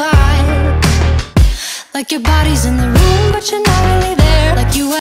vibe. Like your body's in the room but you're